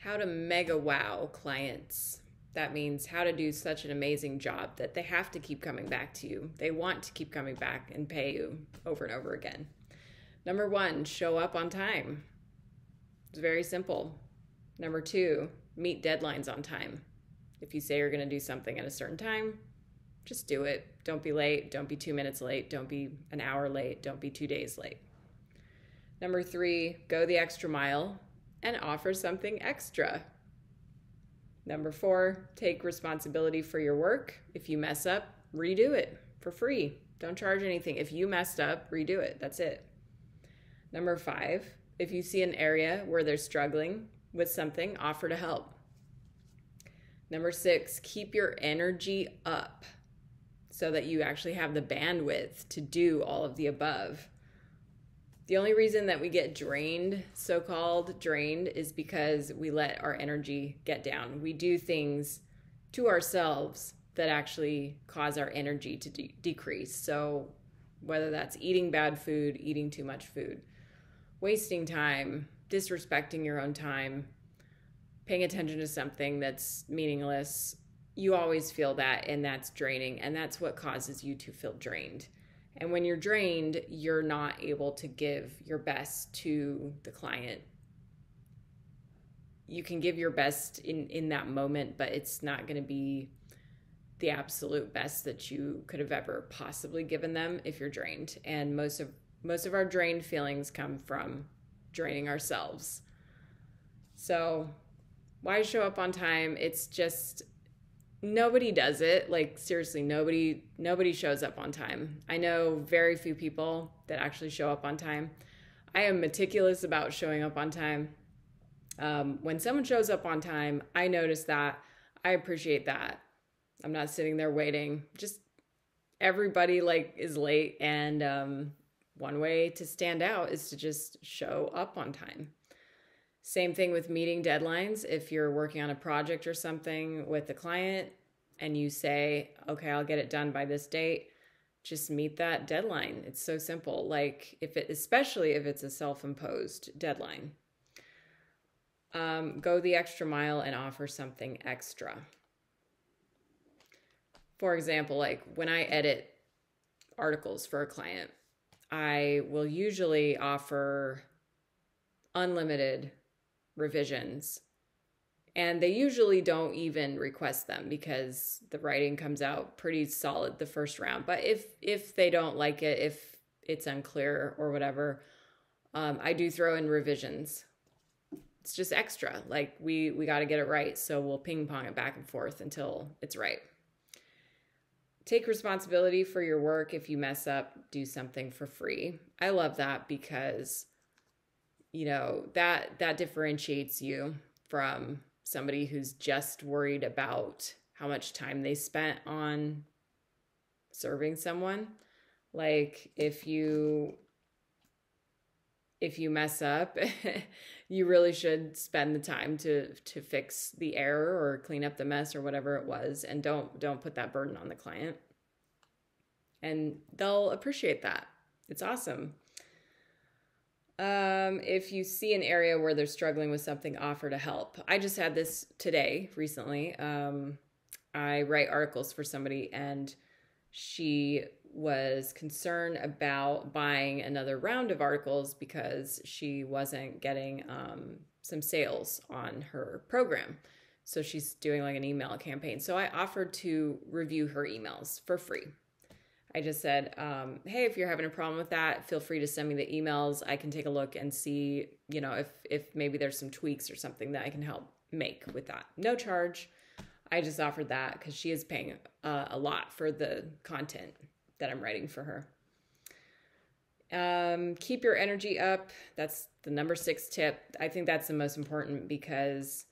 how to mega wow clients. That means how to do such an amazing job that they have to keep coming back to you. They want to keep coming back and pay you over and over again. Number one, show up on time. It's very simple. Number two, meet deadlines on time. If you say you're going to do something at a certain time, just do it. Don't be late. Don't be two minutes late. Don't be an hour late. Don't be two days late. Number three, go the extra mile and offer something extra. Number four, take responsibility for your work. If you mess up, redo it for free. Don't charge anything. If you messed up, redo it. That's it. Number five, if you see an area where they're struggling with something, offer to help. Number six, keep your energy up so that you actually have the bandwidth to do all of the above. The only reason that we get drained, so called drained, is because we let our energy get down. We do things to ourselves that actually cause our energy to de- decrease. So, whether that's eating bad food, eating too much food, wasting time, disrespecting your own time, paying attention to something that's meaningless, you always feel that and that's draining and that's what causes you to feel drained. And when you're drained, you're not able to give your best to the client. You can give your best in in that moment, but it's not going to be the absolute best that you could have ever possibly given them if you're drained. And most of most of our drained feelings come from draining ourselves. So, why show up on time? It's just nobody does it. Like seriously, nobody nobody shows up on time. I know very few people that actually show up on time. I am meticulous about showing up on time. Um, when someone shows up on time, I notice that. I appreciate that. I'm not sitting there waiting. Just everybody like is late, and um, one way to stand out is to just show up on time. Same thing with meeting deadlines. If you're working on a project or something with the client and you say, okay, I'll get it done by this date, just meet that deadline. It's so simple. Like if it, especially if it's a self-imposed deadline, um, go the extra mile and offer something extra. For example, like when I edit articles for a client, I will usually offer unlimited revisions. And they usually don't even request them because the writing comes out pretty solid the first round. But if if they don't like it if it's unclear or whatever um, i do throw in revisions. It's just extra. Like we we got to get it right so we'll ping pong it back and forth until it's right. Take responsibility for your work. If you mess up do something for free. I love that because you know that that differentiates you from somebody who's just worried about how much time they spent on serving someone. Like if you if you mess up you really should spend the time to to fix the error or clean up the mess or whatever it was and don't don't put that burden on the client. And they'll appreciate that. It's awesome um, if you see an area where they're struggling with something, offer to help. I just had this today, recently. Um, I write articles for somebody, and she was concerned about buying another round of articles because she wasn't getting um, some sales on her program. So she's doing like an email campaign. So I offered to review her emails for free. I just said, um, hey, if you're having a problem with that, feel free to send me the emails. I can take a look and see, you know, if if maybe there's some tweaks or something that I can help make with that. No charge. I just offered that because she is paying uh, a lot for the content that I'm writing for her. Um, keep your energy up. That's the number six tip. I think that's the most important because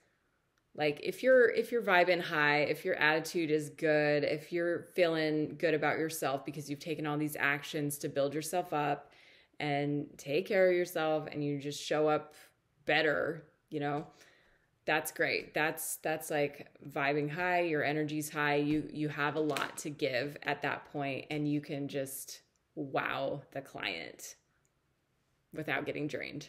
like if you're if you're vibing high if your attitude is good if you're feeling good about yourself because you've taken all these actions to build yourself up and take care of yourself and you just show up better you know that's great. That's that's like vibing high your energy's high. You you have a lot to give at that point and you can just wow the client without getting drained